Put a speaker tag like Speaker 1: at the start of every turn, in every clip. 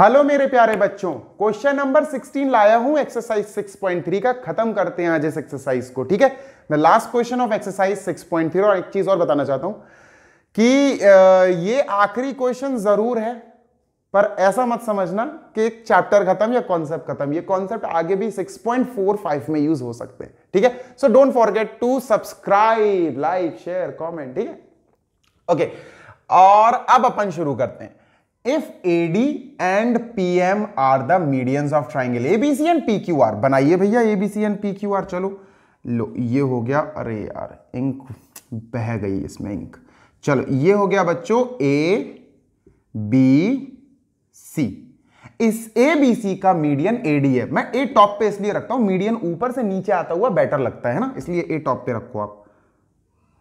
Speaker 1: Hello मेरे प्यारे बच्चों, क्वेश्चन नंबर 16 लाया हूँ एक्सरसाइज 6.3 का, खत्म करते हैं आज इस एक्सरसाइज को, ठीक है? The last question of exercise 6.3 और एक चीज़ और बताना चाहता हूँ कि ये आखिरी क्वेश्चन ज़रूर है, पर ऐसा मत समझना कि एक चैप्टर खत्म या कॉन्सेप्ट खत्म, ये कॉन्सेप्ट आगे भी 6.45 में यूज़ हो सकते हैं, ठीक है? So don't forget to subscribe like share comment ठीक है? ओके और अब अपन शुरू करते हैं। If AD and PM are the medians of triangle ABC and PQR बनाइए भैया ABC एंड PQR चलो। लो, ये हो गया, अरे यार, इंक, बह गई इसमें इंक। चलो, ये हो गया बच्चों, A, B, C इस ए बी सी का मीडियन एडी है। मैं ए टॉप पे इसलिए रखता हूँ मीडियन ऊपर से नीचे आता हुआ बेटर लगता है ना? इसलिए ए टॉप पे रखो आप।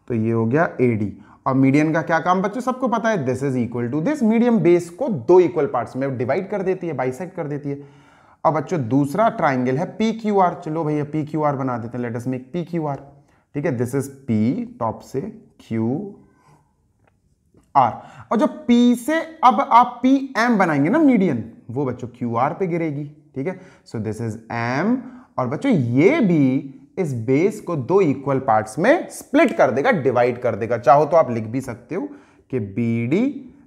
Speaker 1: तो ये हो गया एडी और मीडियन का क्या काम बच्चों, सबको पता है this is equal to this medium base को दो इक्वल पार्ट्स में डिवाइड कर देती है बाइसेक्ट कर देती है। अब बच्चों, दूसरा ट्राइंगल है पी क्यू आर चलो भैया पी क्यू आर बना देते हैं let's make P Q R ठीक है दिस इज़ पी टॉप से क्यू आर और जो पी से अब आप पी एम बनाएँगे ना मीडियन वो बच्चों क्यू आर पे गिरेगी। ठीक है सो दिस इज़ एम और बच्चों, ये भी इस बेस को दो इक्वल पार्ट्स में स्प्लिट कर देगा डिवाइड कर देगा। चाहो तो आप लिख भी सकते हो कि B D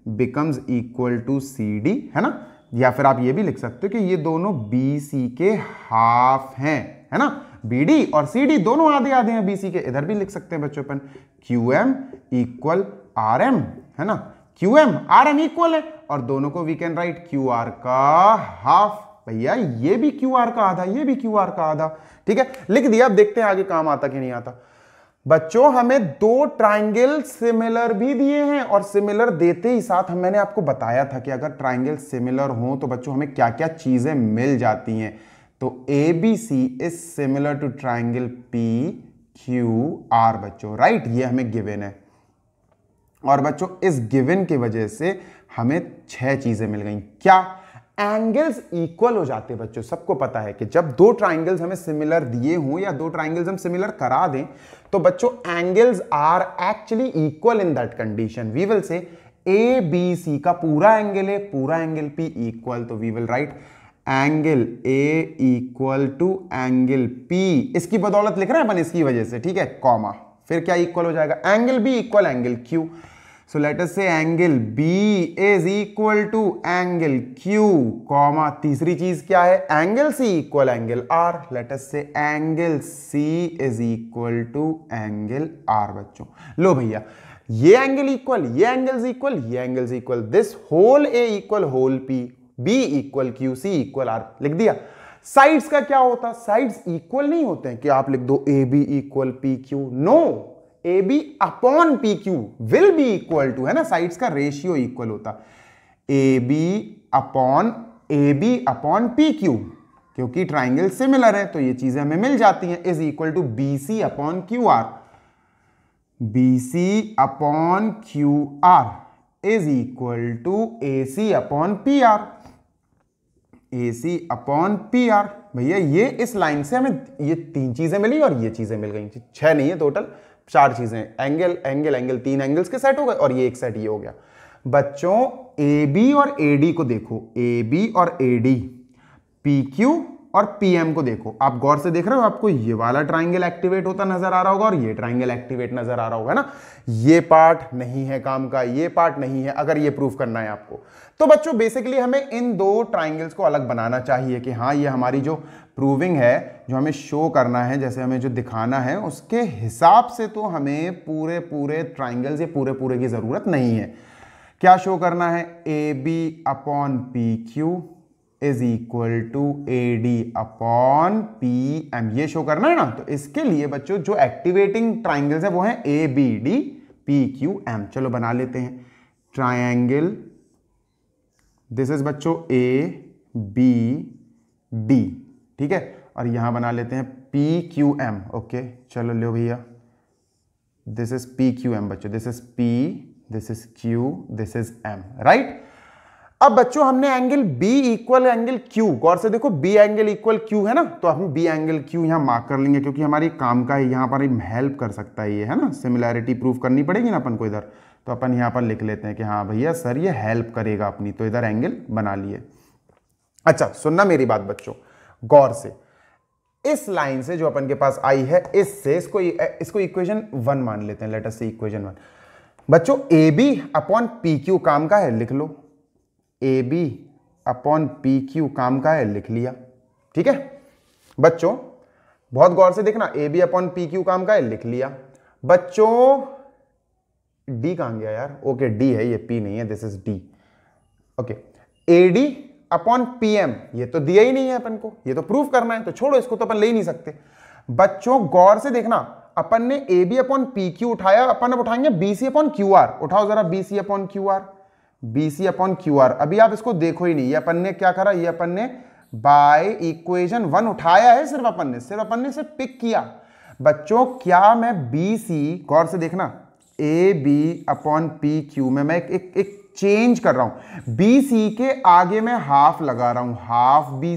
Speaker 1: becomes equal to C D है ना? या फिर आप ये भी लिख सकते हो कि ये दोनों बी सी के हाफ़ हैं, है ना? बी डी और सी डी दोनों आधे आधे हैं बी सी के। इधर भी लिख सकते हैं बच्चों अपन। Q M equal R M है ना? Q M R M equal है और दोनों को we can write Q R का हाफ़ भैया, ये भी क्यू आर का आधा, ये भी क्यू आर का आधा, ठीक है? लिख दिया अब देखते हैं आगे काम आता कि नहीं आता। बच्चों, हमें दो ट्राइंगल सिमिलर भी दिए हैं और सिमिलर देते ही साथ हम, मैंने आपको बताया था कि अगर ट्राइंगल सिमिलर हो तो बच्चों, हमें क्या क्या चीज़ें मिल जाती हैं। तो A B C is similar to triangle P Q R बच्चों राइट ये हमें गिवन है। और बच्चों, इस गिवन की वजह से हमें छह चीज़ें मिल गई। क्या? एंगल्स इक्वल हो जाते हैं बच्चों, सबको पता है कि जब दो ट्राइंगल्स हमें सिमिलर दिए हों या दो ट्राइंगल्स हम सिमिलर करा दें तो बच्चों, angles are actually equal in that condition we will say A B C का पूरा एंगल है, पूरा एंगल पी इक्वल तो we will write angle A equal to angle P इसकी बदौलत लिख रहे हैं अपन इसकी वजह से, ठीक है? कॉमा फिर क्या इक्वल हो जाएगा? Angle B equal angle Q So let us say angle B is equal to angle Q, तीसरी चीज़ क्या है? Angle C equal angle R. Let say angle C is equal to angle R बच्चों। लो भैया ये angle equal ये angles equal ये angles equal this whole A equal whole P B equal Q C equal R लिख दिया। Sides का क्या होता? साइड्स इक्वल नहीं होते हैं कि आप लिख दो A B equal P Q no A B upon P Q will be equal to है ना साइड्स का रेशियो इक्वल होता। A B upon A B upon P Q क्योंकि ट्राइंगल सिमिलर है तो ये चीज़ें हमें मिल जाती हैं। Is equal to B C upon Q R B C upon Q R is equal to A C upon P R A C upon P R भैया, ये इस लाइन से हमें, ये तीन चीज़ें मिली और ये चीज़ें मिल गई। छह नहीं है टोटल चार चीज़ें एंगल एंगल एंगल तीन एंगल्स के सेट हो गए और ये एक सेट ये हो गया। बच्चों ए बी और ए डी को देखो। ए बी और ए डी पी क्यू और पी एम को देखो। आप गौर से देख रहे हो, आपको ये वाला ट्राइंगल एक्टिवेट होता नज़र आ रहा होगा और ये ट्राइंगल एक्टिवेट नज़र आ रहा होगा ना? ये पार्ट नहीं है काम का, ये पार्ट नहीं है, अगर ये प्रूफ करना है आपको। तो बच्चों बेसिकली हमें इन दो ट्राइंगल्स को अलग बनाना चाहिए कि हाँ ये हमारी जो प्रूविंग है, जो हमें शो करना है, जैसे हमें जो दिखाना है, उसके हिसाब से तो हमें पूरे पूरे ट्राइंगल्स या पूरे पूरे की ज़रूरत नहीं है। क्या शो करना है? A B upon P Q is equal to A D upon P M ये शो करना है ना? तो इसके लिए बच्चों, जो एक्टिवेटिंग ट्राइंगल्स है, वो है A B D P Q M चलो बना लेते हैं। ट्राइंगल दिस इज़ बच्चों ए बी डी ठीक है? और यहाँ बना लेते हैं पी क्यू एम ओके? चलो लो भैया। This is P Q M बच्चों। This is P this is Q this is M right अब बच्चों, हमने angle B equal angle Q, गौर से देखो, B एंगल इक्वल Q है ना? तो हम B एंगल Q यहाँ मार्क कर लेंगे, क्योंकि हमारी काम का है, यहाँ पर हेल्प कर सकता है ये, है ना? सिमिलैरिटी प्रूफ करनी पड़ेगी ना अपन को इधर। तो अपन यहाँ पर लिख लेते हैं कि हाँ भैया सर ये हेल्प करेगा अपनी तो इधर एंगल बना लिए। अच्छा सुनना मेरी बात बच्चों। गौर से। इस लाइन से जो अपन के पास आई है, इससे इसको इसको इक्वेशन वन मान लेते हैं लेटर से इक्वेशन वन बच्चों A B upon P Q काम का है, लिख लो। A B upon P Q काम का है, लिख लिया। ठीक है? बच्चों, बहुत गौर से देखना A B upon P Q काम का है, लिख लिया। बच्चों डी कहाँ गया यार? ओके डी है, ये पी नहीं है this is D okay A D upon PM ये तो दिया ही नहीं है अपन को। ये तो प्रूफ करना है तो छोड़ो इसको तो अपन ले ही नहीं सकते। बच्चों गौर से देखना अपन ने A B upon P Q उठाया अपन अब उठाएँगे बीसी अपॉन क्यू आर उठाओ जरा BC upon Q R BC upon Q R अभी आप इसको देखो ही नहीं। ये अपन ने क्या करा? ये अपन ने बाय इक्वेशन वन उठाया है सिर्फ़ अपन ने सिर्फ़ अपन ने सिर्फ़ पिक किया। बच्चों क्या मैं बी सी गौर से देखना A B upon P Q में मैं एक, एक, एक चेंज कर रहा हूँ। बी के आगे मैं हाफ़ लगा रहा हूँ हाफ़ बी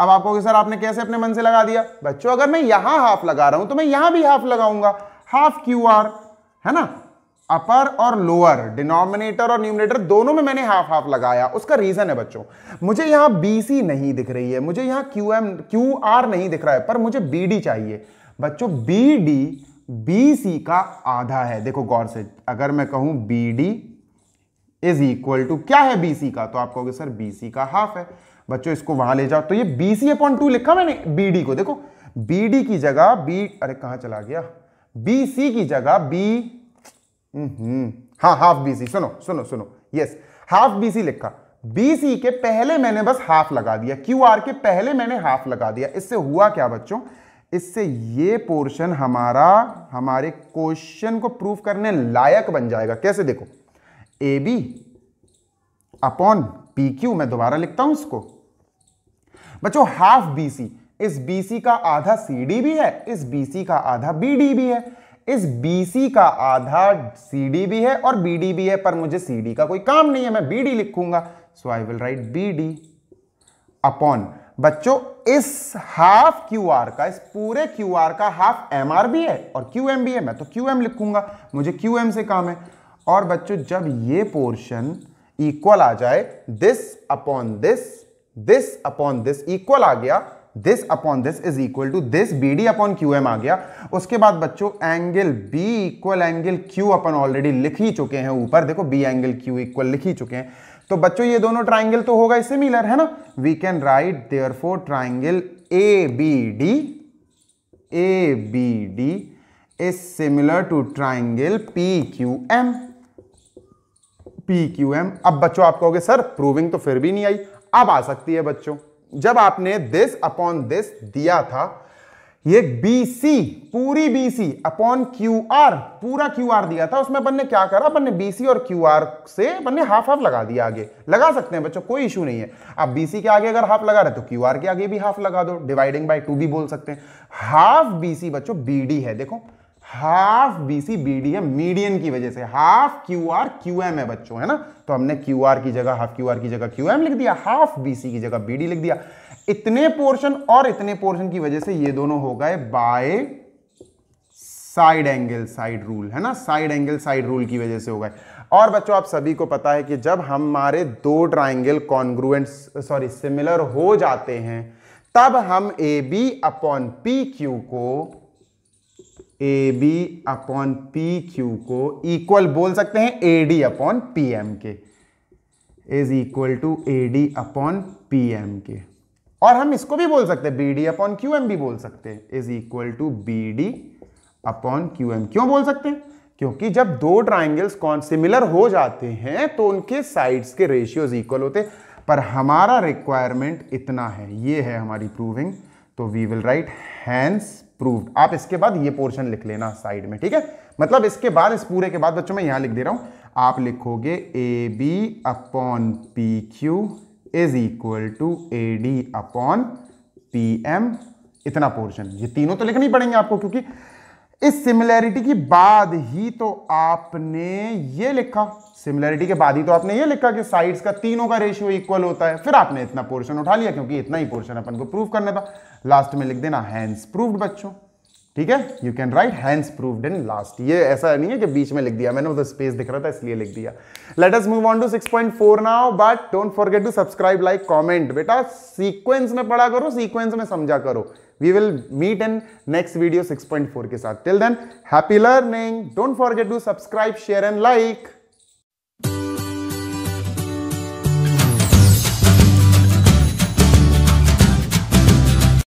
Speaker 1: अब आप कहोगे, सर, आपने कैसे अपने मन से लगा दिया? बच्चों, अगर मैं यहाँ हाफ़ लगा रहा हूँ तो मैं यहाँ भी हाफ़ लगाऊँगा। हाफ़ क्यू आर है ना? अपर और लोअर डिनोमिनेटर और न्यूमिनेटर दोनों में मैंने हाफ़ हाफ़ लगाया। उसका रीजन है बच्चों, मुझे यहाँ बीसी नहीं दिख रही है, मुझे यहाँ क्यू एम क्यू आर नहीं दिख रहा है, पर मुझे बीडी चाहिए। बच्चों बी डी बी सी का आधा है। देखो गौर से, अगर मैं कहूँ B D is equal to क्या है बी सी का? तो आप कहोगे, सर बी सी का हाफ़ है। बच्चों, इसको वहाँ ले जाओ। तो ये बी सी अपॉन टू लिखा मैंने बी डी को। देखो बी डी की जगह बी अरे कहाँ चला गया? बी सी की जगह बी हम्म हाँ हाफ़ बी सी सुनो सुनो सुनो। यस हाफ़ बी सी लिखा। बी सी के पहले मैंने बस हाफ़ लगा दिया। क्यू आर के पहले मैंने हाफ़ लगा दिया। इससे हुआ क्या बच्चों? इससे ये पोर्शन हमारा, हमारे क्वेश्चन को प्रूव करने लायक बन जाएगा। कैसे देखो? A B upon P Q मैं दोबारा लिखता हूँ इसको। बच्चों हाफ़ बी सी इस बी सी का आधा सी डी भी है, इस बीसी का आधा बी डी भी है, इस बीसी का आधा सी डी भी है और बी डी भी है, पर मुझे सी डी का कोई काम नहीं है, मैं बी डी लिखूँगा। So I will write B D upon बच्चों, इस हाफ़ क्यू आर का, इस पूरे क्यू आर का हाफ़ एम आर भी है और क्यू एम भी है, मैं तो क्यू एम लिखूँगा। मुझे क्यू एम से काम है। और बच्चों, जब ये पोर्शन इक्वल आ जाए this upon this this upon this equal आ गया this upon this is equal to this B D upon Q M आ गया। उसके बाद बच्चों angle B equal angle Q अपन ऑलरेडी लिख ही चुके हैं ऊपर। देखो बी एंगल क्यू इक्वल लिख ही चुके हैं। तो बच्चों, ये दोनों ट्राइंगल तो होगा सिमिलर है ना? We can write therefore triangle A B D A B D is similar to triangle P Q M P Q M अब बच्चों, आप कहोगे, सर प्रूविंग तो फिर भी नहीं आई। अब आ सकती है बच्चों। जब आपने दिस अपॉन दिस दिया था, ये BC पूरी BC अपॉन क्यू आर पूरा क्यू आर दिया था, उसमें अपन ने क्या करा? अपन ने BC और क्यू आर से अपन ने हाफ़ हाफ़ लगा दिया आगे। लगा सकते हैं बच्चों, कोई इशू नहीं है। अब BC के आगे अगर हाफ़ लगा रहे तो क्यू आर के आगे भी हाफ़ लगा दो। डिवाइडिंग बाय टू भी बोल सकते हैं। हाफ़ BC बच्चों BD है। देखो हाफ़ BC BD है मीडियन की वजह से, half Q R Q M है बच्चों, है ना? तो हमने क्यू आर की जगह, हाफ़ क्यू आर की जगह क्यू एम लिख दिया, हाफ़ BC की जगह BD लिख दिया। इतने पोर्शन और इतने पोर्शन की वजह से ये दोनों हो गए by side angle, side rule, है ना? साइड एंगल, साइड रूल की वजह से हो गए। और बच्चों, आप सभी को पता है कि जब हमारे दो ट्राइंगल कॉन्ग्रुएंट, सॉरी, सिमिलर हो जाते हैं, तब हम A B upon P Q को A B upon P Q को इक्वल बोल सकते हैं A D upon P M के is equal to A D upon P M के और हम इसको भी बोल सकते हैं B D upon Q M भी बोल सकते हैं. Is equal to B D upon Q M क्यों बोल सकते हैं? क्योंकि जब दो ट्राइंगल्स कौन सिमिलर हो जाते हैं तो उनके साइड्स के रेशियोज इक्वल होते पर हमारा रिक्वायरमेंट इतना है, ये है हमारी प्रूविंग तो we will write hence proved आप इसके बाद ये पोर्शन लिख लेना साइड में, ठीक है? मतलब इसके बाद, इस पूरे के बाद बच्चों, मैं यहाँ लिख दे रहा हूँ। आप लिखोगे A B upon P Q is equal to A D upon P M इतना पोर्शन ये तीनों तो लिखनी पड़ेंगे आपको, क्योंकि इस सिमिलैरिटी के बाद ही तो आपने ये लिखा। सिमिलैरिटी के बाद ही तो आपने ये लिखा कि साइड्स का तीनों का रेशियो इक्वल होता है। फिर आपने इतना पोर्शन उठा लिया क्योंकि इतना ही पोर्शन अपन को प्रूव करना था। लास्ट में लिख देना हैंड्स प्रूव्ड बच्चों। ठीक है? You can write hence proved in last ये ऐसा नहीं है कि बीच में लिख दिया। मैंने उधर स्पेस दिख रहा था, इसलिए लिख दिया। Let us move on to 6.4 now but don't forget to subscribe like comment बेटा सीक्वेंस में पढ़ा करो सीक्वेंस में समझा करो। We will meet in next video 6.4 के साथ। Till then happy learning don't forget to subscribe share and like